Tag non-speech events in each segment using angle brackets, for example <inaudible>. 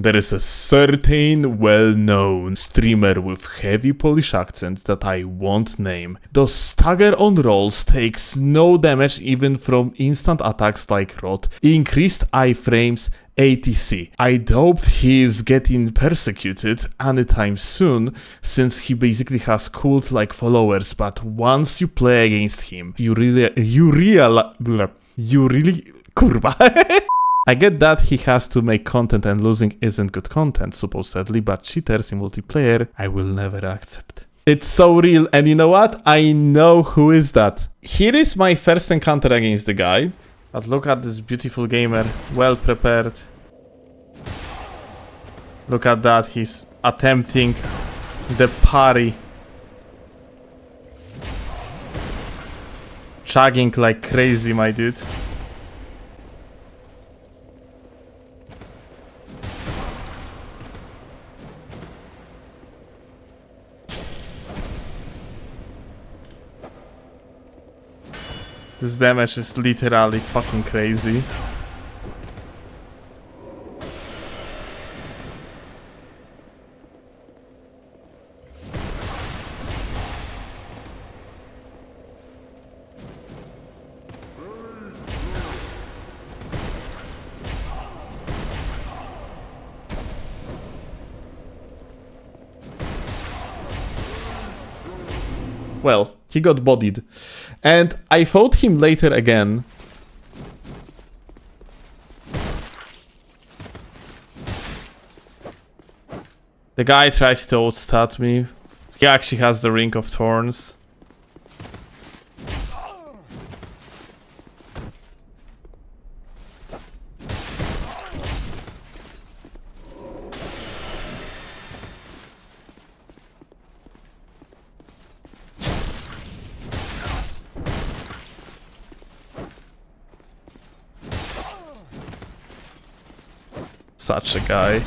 There is a certain well-known streamer with heavy Polish accent that I won't name. Does stagger on rolls, takes no damage even from instant attacks like rot, increased iframes, ATC. I doubt he is getting persecuted anytime soon, since he basically has cult-like followers, but once you play against him, you really, you real, you really, <laughs> kurwa. I get that he has to make content and losing isn't good content, supposedly, but cheaters in multiplayer, I will never accept. It's so real, and you know what? I know who is that. Here is my first encounter against the guy. But look at this beautiful gamer, well prepared. Look at that, he's attempting the parry. Chugging like crazy, my dude. This damage is literally fucking crazy. Well, he got bodied. And I fought him later again. The guy tries to outstat me. He actually has the Ring of Thorns. Such a guy.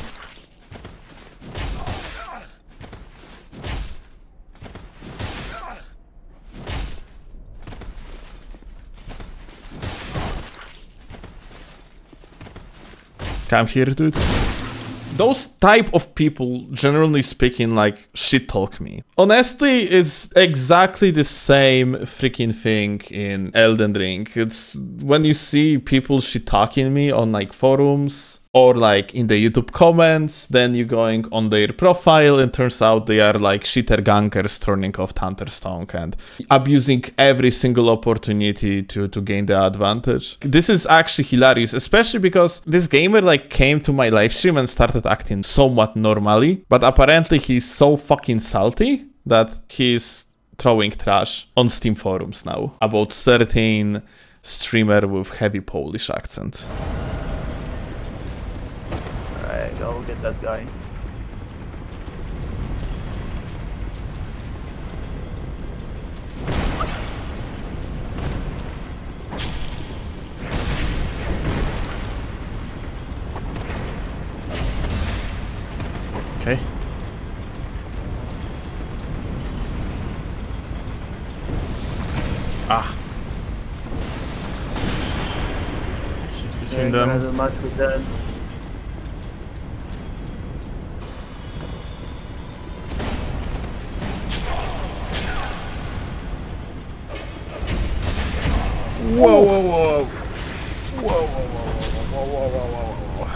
Come here, dude. Those type of people, generally speaking, like shit talk me. Honestly, it's exactly the same freaking thing in Elden Ring. It's when you see people shit talking me on like forums or like in the YouTube comments, then you're going on their profile and turns out they are like shitter gankers turning off Thunderstone and abusing every single opportunity to, to gain the advantage. This is actually hilarious, especially because this gamer like came to my live stream and started acting somewhat normally, but apparently he's so fucking salty that he's throwing trash on Steam forums now about certain streamer with heavy Polish accent. Alright, go get that guy. Okay. Ah. Between Yeah, them. Whoa, whoa, whoa. Whoa, whoa, whoa, whoa, whoa, whoa, whoa, whoa.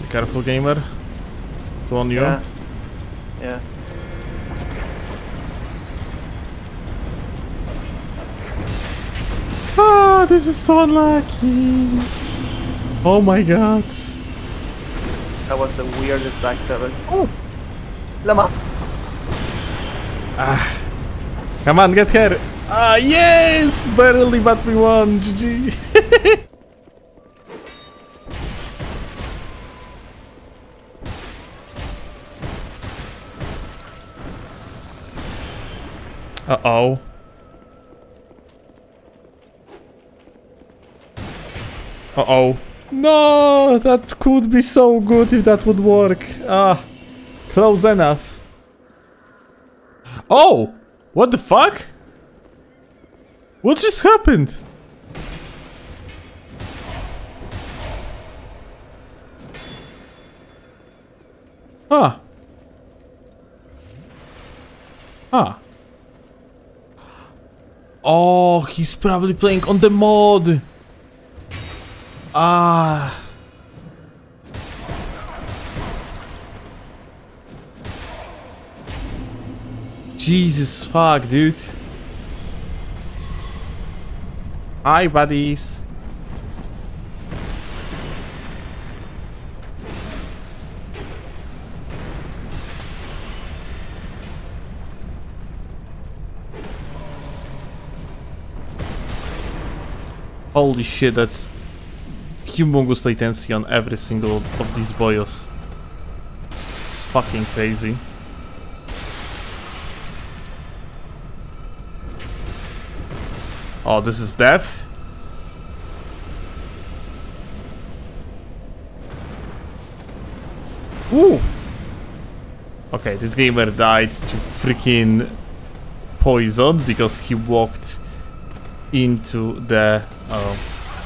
Be careful, gamer. Two on you. Yeah. Yeah. Ah, this is so unlucky. Oh my god. That was the weirdest backstabber. Oh! Lama! Ah. Come on, get her. Ah, yes! Barely, but we won. GG. <laughs> Uh-oh. Uh-oh. No, that could be so good if that would work. Ah, close enough. Oh! What the fuck? What just happened? Huh. Huh. Oh, he's probably playing on the mod. Ah. Jesus fuck, dude. Hi, buddies. Holy shit, that's humongous latency on every single of these boyos. It's fucking crazy. Oh, this is death? Ooh! Okay, this gamer died to freaking poison because he walked into the... Oh,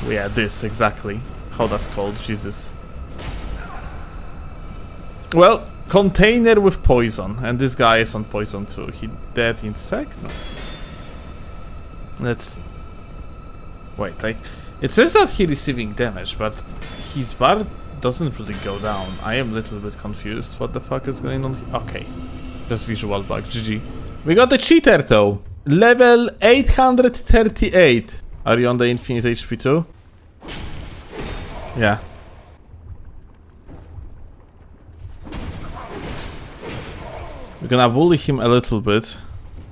yeah, this, exactly. How that's called, Jesus. Well, container with poison, and this guy is on poison too. He dead insect? No. Let's... Wait, like... It says that he's receiving damage, but his bar doesn't really go down. I am a little bit confused. What the fuck is going on here? Okay. Just visual bug. GG. We got the cheater though. Level 838. Are you on the infinite HP too? Yeah. We're gonna bully him a little bit.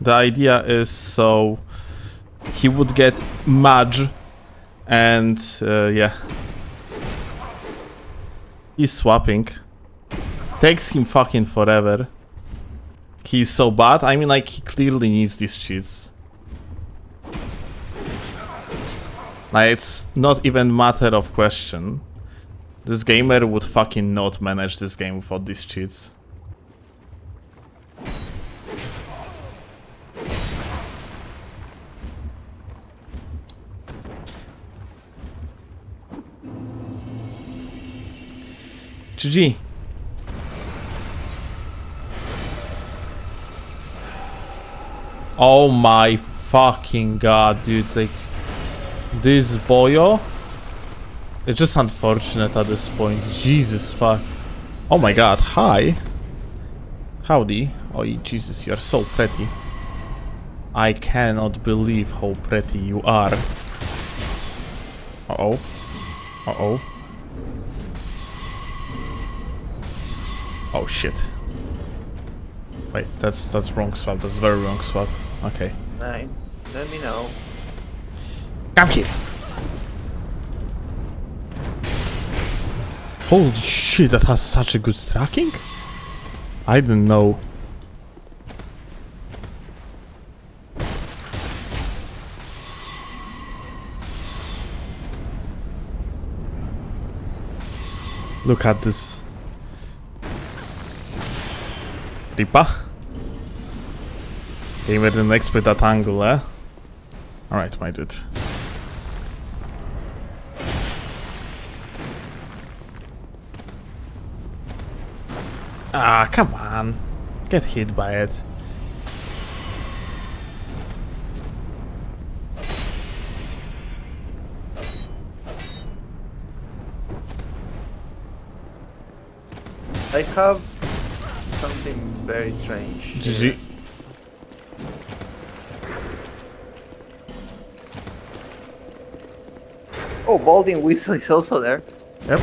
The idea is so he would get Mudge and uh, yeah. He's swapping. Takes him fucking forever. He's so bad. I mean like he clearly needs these cheats. Like it's not even matter of question. This gamer would fucking not manage this game without these cheats. GG. Oh my fucking god, dude. Like, this boyo. Oh. It's just unfortunate at this point. Jesus fuck. Oh my god, hi. Howdy. Oh, Jesus, you are so pretty. I cannot believe how pretty you are. Uh-oh. Uh-oh. Oh shit. Wait, that's that's wrong swap. That's very wrong swap. Okay. Nine. Let me know. Come here. Holy shit, that has such a good tracking? I didn't know. Look at this. Ripa? Gamer didn't expect that angle, eh? Alright, my dude. Ah, come on. Get hit by it. I have something very strange. GG. Oh, Balding Weasel is also there. Yep.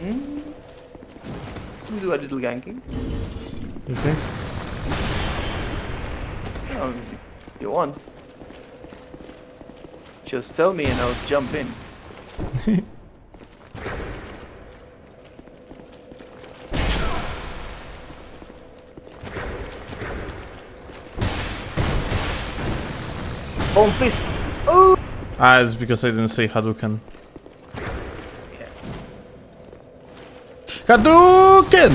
Hmm? Do a little ganking. You think? Oh, if you want. Just tell me and I'll jump in. Bone fist. Oh. Ah, it's because I didn't say Hadouken. Okay. Hadouken!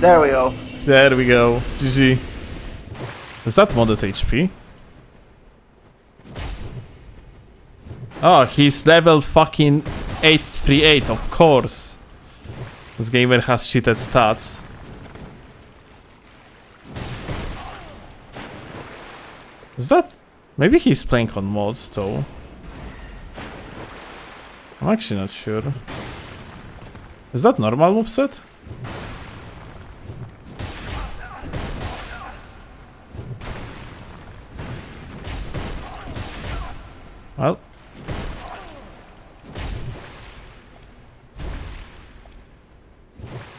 There we go. There we go. GG. Is that modded HP? Oh, he's level fucking 838, of course. This gamer has cheated stats. Is that... Maybe he's playing on mods though. I'm actually not sure. Is that normal moveset? Well.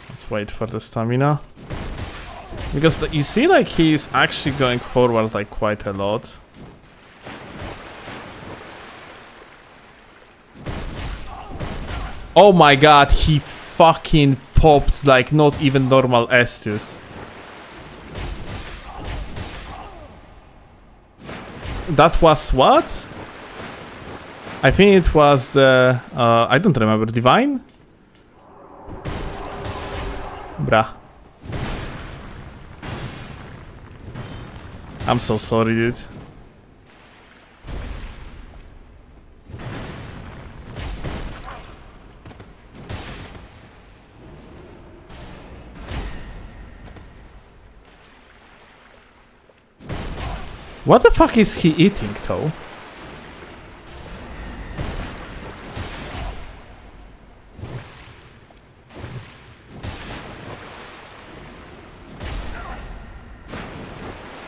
Let's wait for the stamina. Because the, you see like he's actually going forward like quite a lot. Oh my god, he fucking popped like not even normal Estus. That was what? I think it was the... Uh, I don't remember. Divine? Bruh. I'm so sorry, dude. What the fuck is he eating, though?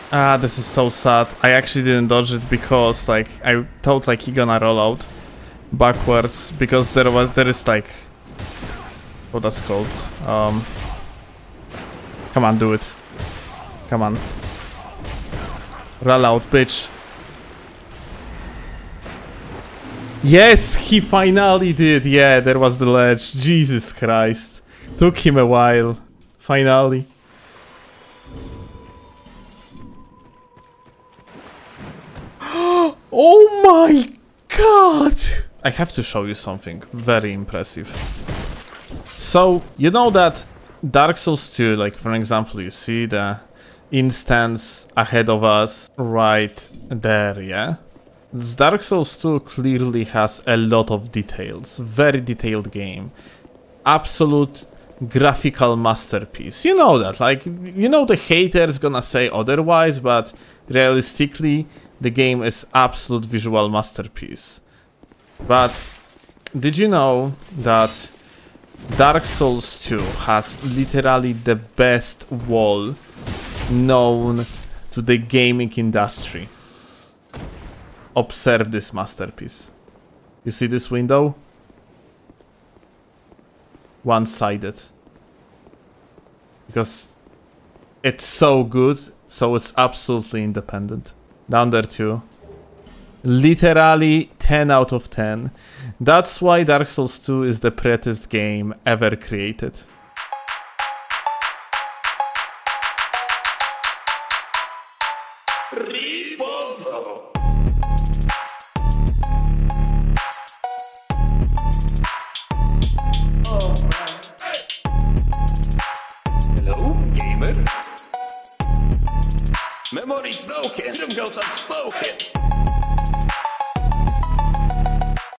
Ah, this is so sad. I actually didn't dodge it because, like, I thought, like, he gonna roll out backwards because there was, there is, like, what that's called. Um, come on, do it. Come on. Roll out, bitch. Yes, he finally did. Yeah, there was the ledge. Jesus Christ. Took him a while. Finally. Oh my god! I have to show you something very impressive. So, you know that Dark Souls 2, like for example, you see the instance ahead of us right there, yeah? This Dark Souls 2 clearly has a lot of details, very detailed game. Absolute graphical masterpiece. You know that, like, you know the haters gonna say otherwise, but realistically, the game is absolute visual masterpiece. But did you know that Dark Souls 2 has literally the best wall known to the gaming industry? Observe this masterpiece. You see this window? One-sided. Because it's so good, so it's absolutely independent. Down there too. Literally 10 out of 10. That's why Dark Souls 2 is the prettiest game ever created. Hello, gamer? Memories broken, Dream goes unspoken.